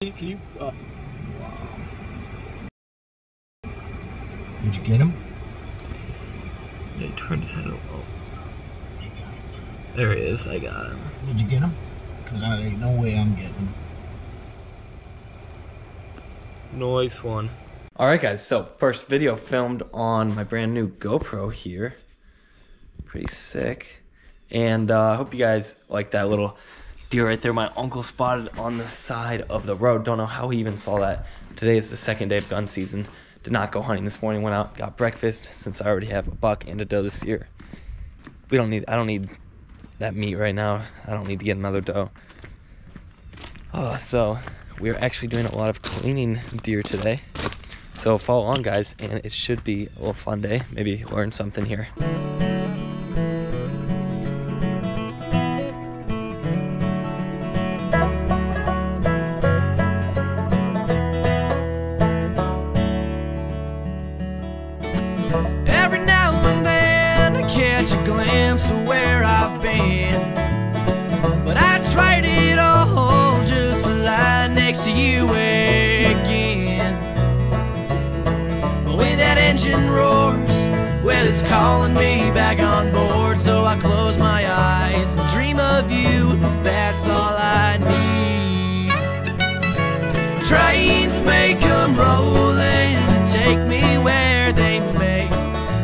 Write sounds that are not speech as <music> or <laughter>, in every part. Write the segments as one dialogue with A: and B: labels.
A: Can you, uh, Did you get him?
B: He turned his head over. Oh, there he is. I got him.
A: Did you get him? Cause I ain't no way I'm getting him.
B: Nice one. All right, guys. So first video filmed on my brand new GoPro here. Pretty sick. And uh, I hope you guys like that little deer right there. My uncle spotted on the side of the road. Don't know how he even saw that. Today is the second day of gun season. Did not go hunting this morning. Went out, got breakfast since I already have a buck and a doe this year. We don't need. I don't need that meat right now. I don't need to get another doe. Oh, so we're actually doing a lot of cleaning deer today. So follow on, guys, and it should be a fun day. Maybe learn something here.
C: Calling me back on board. So I close my eyes and dream of you. That's all I need. Trains may come rolling and take me where they may.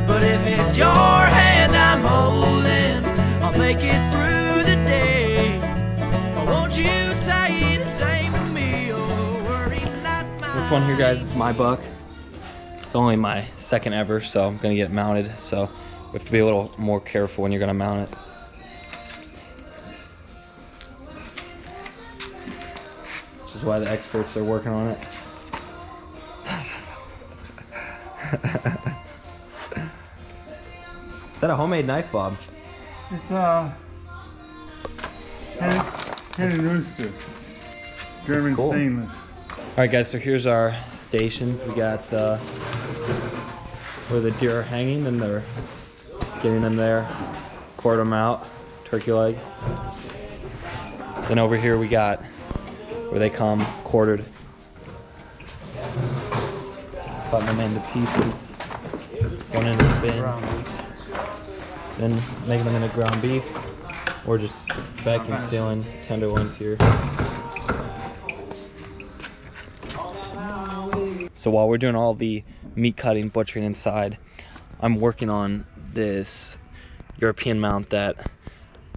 C: But if it's your hand I'm holding, I'll make it through the day. Won't you say the same to me? Oh, worry not my
B: This one here, guys, is my buck. It's only my second ever, so I'm gonna get it mounted. So you have to be a little more careful when you're gonna mount it. Which is why the experts are working on it. <laughs> is that a homemade knife, Bob?
D: It's uh Henry, Henry Rooster. German
B: cool.
D: stainless.
B: All right, guys. So here's our stations. We got uh, where the deer are hanging, then they're skinning them there, quarter them out, turkey leg. Then over here we got where they come quartered, cutting them into pieces, going into the bin, then making them into ground beef, or just vacuum sealing tender ones here. So while we're doing all the meat cutting, butchering inside, I'm working on this European mount that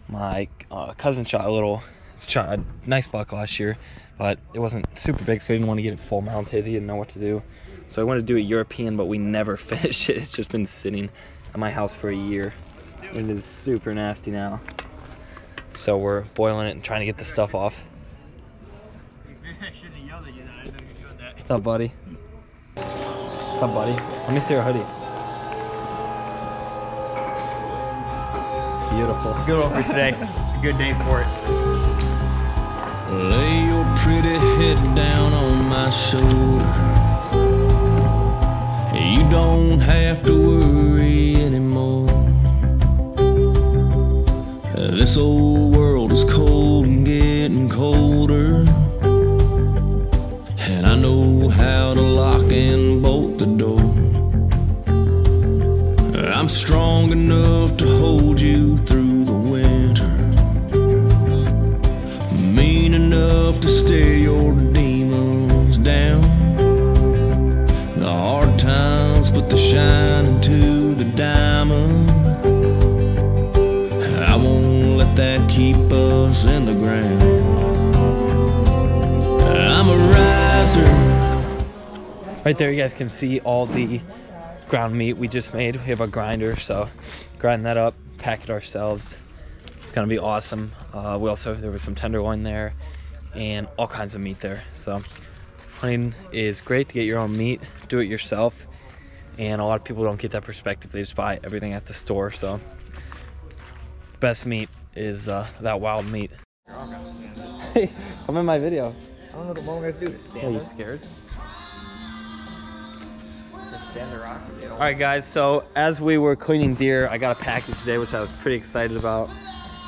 B: my uh, cousin shot a little, shot a nice buck last year, but it wasn't super big, so he didn't want to get it full mounted. He didn't know what to do. So I wanted to do a European, but we never <laughs> finished it. It's just been sitting at my house for a year. And it is super nasty now. So we're boiling it and trying to get the stuff off. <laughs> What's up, buddy? What's up, buddy? Let me see your hoodie. Beautiful.
E: Good one for today. It's a good day for it.
C: Lay your pretty head down on my shoulder. You don't have to worry anymore. This old world is cold and getting colder.
B: Right there, you guys can see all the ground meat we just made. We have a grinder, so grind that up, pack it ourselves. It's gonna be awesome. Uh, we also there was some tenderloin there, and all kinds of meat there. So hunting is great to get your own meat, do it yourself, and a lot of people don't get that perspective. They just buy everything at the store. So the best meat is uh, that wild meat. <laughs> Hey, I'm in my video.
E: I don't know what I'm gonna do.
B: Are you scared? All right, guys. So as we were cleaning deer, I got a package today, which I was pretty excited about.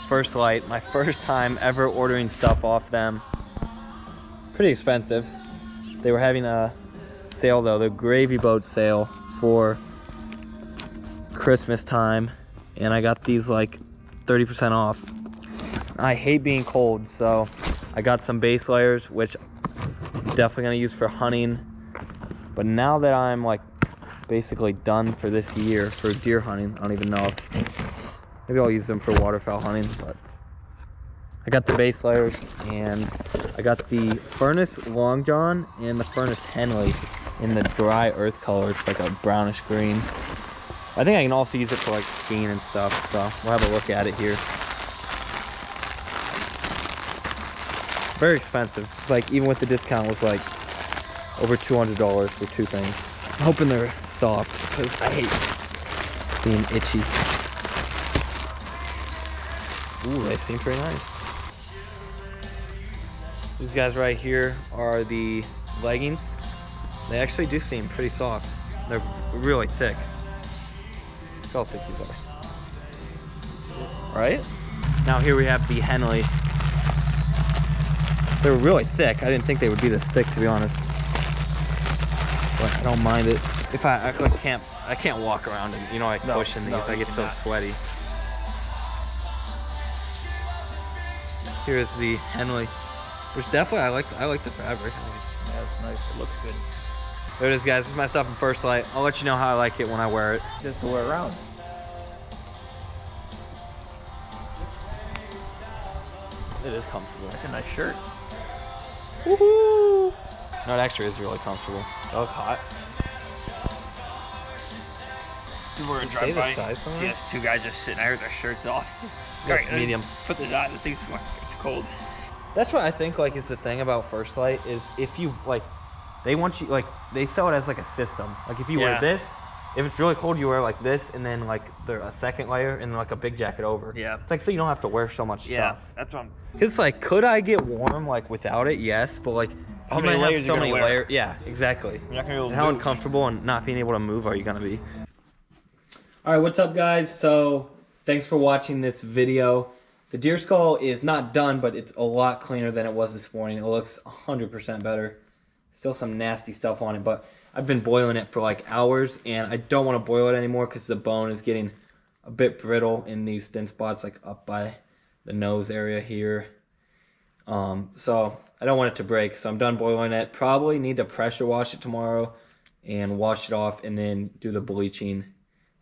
B: First Lite, my <laughs> first time ever ordering stuff off them. pretty expensive. They were having a sale though, the gravy boat sale for Christmas time, and I got these like 30% off. I hate being cold, so I got some base layers, which I'm definitely gonna use for hunting. But now that I'm like basically done for this year for deer hunting, I don't even know if maybe I'll use them for waterfowl hunting, but I got the base layers and I got the furnace long john and the furnace Henley in the dry earth color. It's like a brownish green. I think I can also use it for like skiing and stuff, so we'll have a look at it here. Very expensive. Like even with the discount was like over $200 for two things. I'm hoping they're soft because I hate being itchy. Ooh, they seem pretty nice. These guys right here are the leggings. They actually do seem pretty soft. They're really thick. Look how thick these are. Right? Now here we have the Henley. They're really thick. I didn't think they would be this thick to be honest. But I don't mind it. If I, I like, can't, I can't walk around and you know like
E: No,
B: pushing these.
E: no,
B: I get so
E: cannot.
B: sweaty. Here's the Henley. There's definitely I like I like the fabric. I it's-
E: Yeah, it's nice. It looks good.
B: There it is, guys. This is my stuff in First Lite. I'll let you know how I like it when I wear it.
E: Just to wear around.
B: It is comfortable.
E: That's a nice shirt.
B: Woohoo! No, it actually is really comfortable.
E: Oh, hot. People are gonna drive by.
B: size
E: See
B: somewhere?
E: us two guys just sitting there with their shirts off. <laughs>
B: Yeah, it's medium.
E: Put this on. This thing's fuck- it's cold.
B: That's what I think like is the thing about First Lite is if you like, they want you like they sell it as like a system. Like if you wear this, if it's really cold, you wear like this, and then like the a second layer, and then like a big jacket over.
E: Yeah.
B: It's like so you don't have to wear so much
E: Yeah,
B: stuff.
E: that's what I'm.
B: It's like, could I get warm like without it? Yes, but like,
E: How
B: you
E: many
B: might have
E: layers you
B: so many
E: wear?
B: layers. Yeah, exactly.
E: You're not gonna be able
B: And
E: to
B: how
E: move.
B: uncomfortable and not being able to move are you gonna be? All right, what's up, guys? So thanks for watching this video. The deer skull is not done, but it's a lot cleaner than it was this morning. It looks 100% better. Still some nasty stuff on it, but I've been boiling it for like hours, and I don't want to boil it anymore because the bone is getting a bit brittle in these thin spots, like up by the nose area here. Um, so I don't want it to break, so I'm done boiling it. Probably need to pressure wash it tomorrow and wash it off, and then do the bleaching, and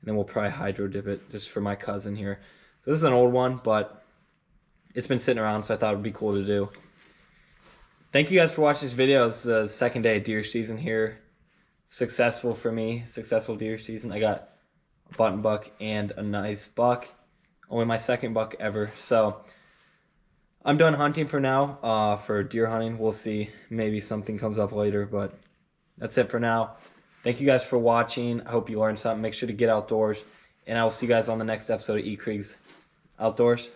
B: then we'll probably hydro dip it just for my cousin here. So this is an old one, but it's been sitting around, so I thought it would be cool to do. Thank you guys for watching this video. This is the second day of deer season here. Successful for me. Successful deer season. I got a button buck and a nice buck. Only my second buck ever. So I'm done hunting for now. Uh, for deer hunting, we'll see. Maybe something comes up later, but that's it for now. Thank you guys for watching. I hope you learned something. Make sure to get outdoors, and I will see you guys on the next episode of E Kriegs Outdoors.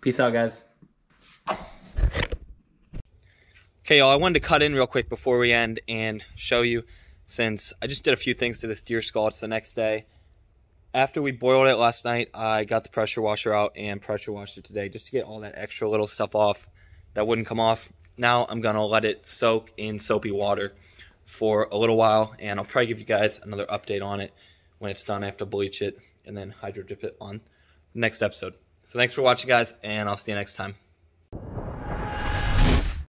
B: Peace out, guys. Okay, y'all, I wanted to cut in real quick before we end and show you since I just did a few things to this deer skull. It's the next day. After we boiled it last night, I got the pressure washer out and pressure washed it today just to get all that extra little stuff off that wouldn't come off. Now I'm going to let it soak in soapy water for a little while and I'll probably give you guys another update on it when it's done. I have to bleach it and then hydro dip it on next episode. So thanks for watching, guys, and I'll see you next time.